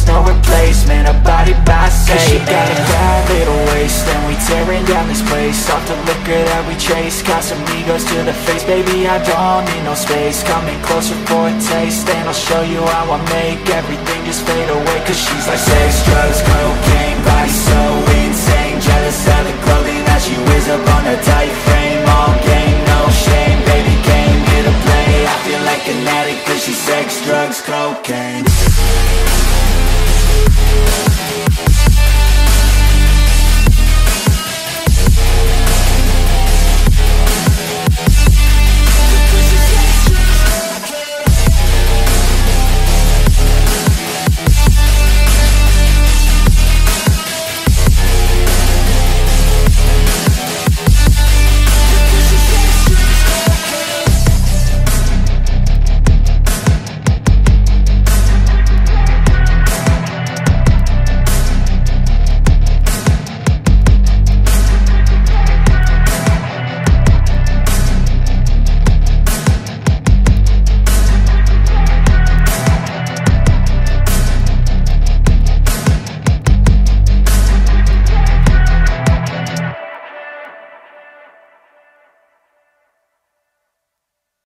is no replacement, a body by Cause she got a bad little waist And we tearing down this place. Off the liquor that we chase Casamigos to the face. Baby, I don't need no space. Coming closer for a taste And I'll show you how I make everything just fade away. Cause she's like sex, drugs, cocaine